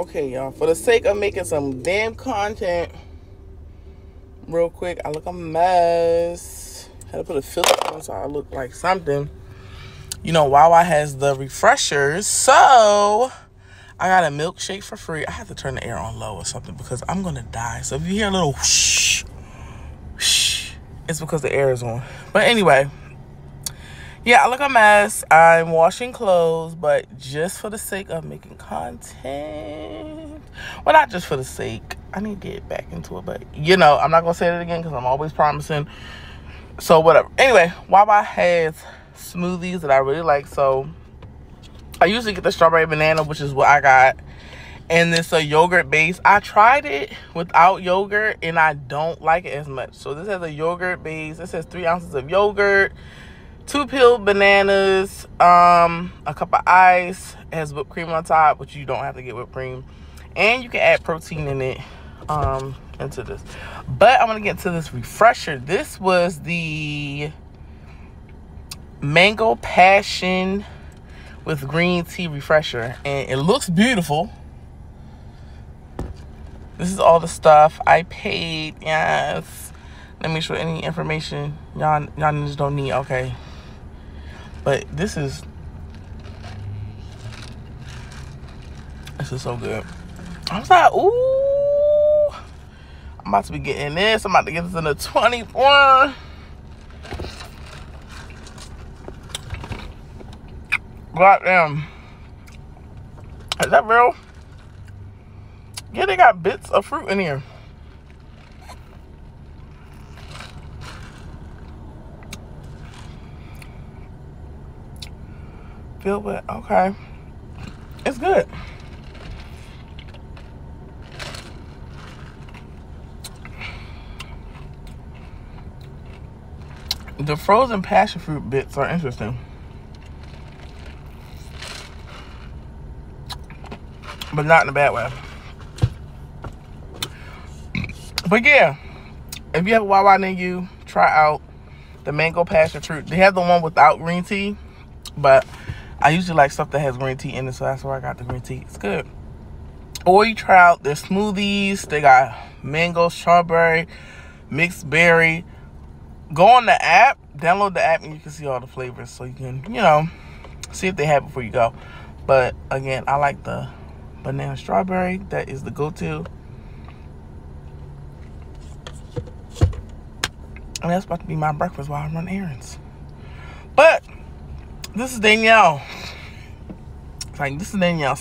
Okay, y'all. For the sake of making some damn content, real quick, I look a mess. Had to put a filter on so I look like something. You know, Wawa has the refreshers, so I got a milkshake for free. I have to turn the air on low or something because I'm gonna die. So if you hear a little whoosh, whoosh, it's because the air is on. But anyway, yeah, I look a mess. I'm washing clothes, but just for the sake of making content. Well, not just for the sake. I need to get back into it, but you know, I'm not gonna say it again because I'm always promising. So whatever. Anyway, Wawa has smoothies that I really like. So I usually get the strawberry banana, which is what I got. And this a yogurt base. I tried it without yogurt and I don't like it as much. So this has a yogurt base. This has three ounces of yogurt two peeled bananas, um, a cup of ice, it has whipped cream on top, but you don't have to get whipped cream. And you can add protein in it um, into this. But I'm going to get to this refresher. This was the Mango Passion with green tea refresher. And it looks beautiful. This is all the stuff I paid. Yes. Let me show any information y'all y'all just don't need. Okay. But this is this is so good. I was like, ooh, I'm about to be getting this. I'm about to get this in the 24. Goddamn. Is that real? Yeah, they got bits of fruit in here. Feel but okay. It's good. The frozen passion fruit bits are interesting. But not in a bad way. But yeah if you have a Wawa near you try out the mango passion fruit. They have the one without green tea but I usually like stuff that has green tea in it, so that's why I got the green tea. It's good. Or you try out their smoothies. They got mango, strawberry, mixed berry. Go on the app, download the app, and you can see all the flavors. So you can, you know, see if they have before you go. But again, I like the banana strawberry. That is the go-to. And that's about to be my breakfast while I run errands. But this is Danyel. It's like, this is Danyel.